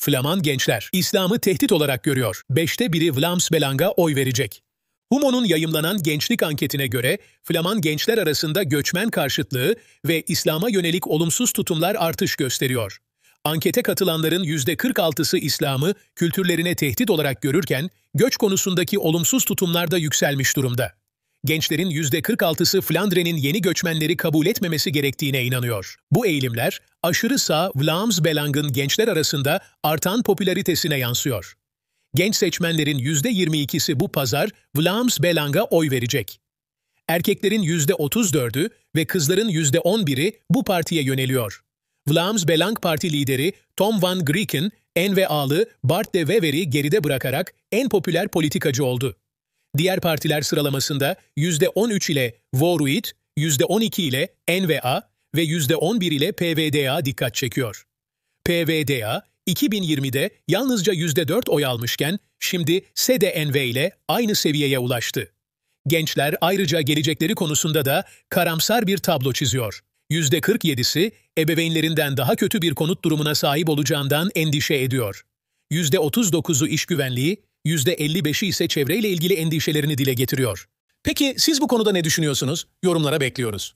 Flaman gençler İslam'ı tehdit olarak görüyor. Beşte biri Vlaams Belang'a oy verecek. Humo'nun yayımlanan gençlik anketine göre Flaman gençler arasında göçmen karşıtlığı ve İslam'a yönelik olumsuz tutumlar artış gösteriyor. Ankete katılanların %46'sı İslam'ı kültürlerine tehdit olarak görürken göç konusundaki olumsuz tutumlar da yükselmiş durumda. Gençlerin %46'sı Flandre'nin yeni göçmenleri kabul etmemesi gerektiğine inanıyor. Bu eğilimler aşırı sağ Vlaams Belang'ın gençler arasında artan popülaritesine yansıyor. Genç seçmenlerin %22'si bu pazar Vlaams Belang'a oy verecek. Erkeklerin %34'ü ve kızların %11'i bu partiye yöneliyor. Vlaams Belang Parti lideri Tom van Grieken, NVA'lı Bart de Wever'i geride bırakarak en popüler politikacı oldu. Diğer partiler sıralamasında %13 ile Vooruit, %12 ile NVA ve %11 ile PVDA dikkat çekiyor. PVDA, 2020'de yalnızca %4 oy almışken şimdi SDNV ile aynı seviyeye ulaştı. Gençler ayrıca gelecekleri konusunda da karamsar bir tablo çiziyor. %47'si ebeveynlerinden daha kötü bir konut durumuna sahip olacağından endişe ediyor. %39'u iş güvenliği, %55'i ise çevreyle ilgili endişelerini dile getiriyor. Peki siz bu konuda ne düşünüyorsunuz? Yorumlara bekliyoruz.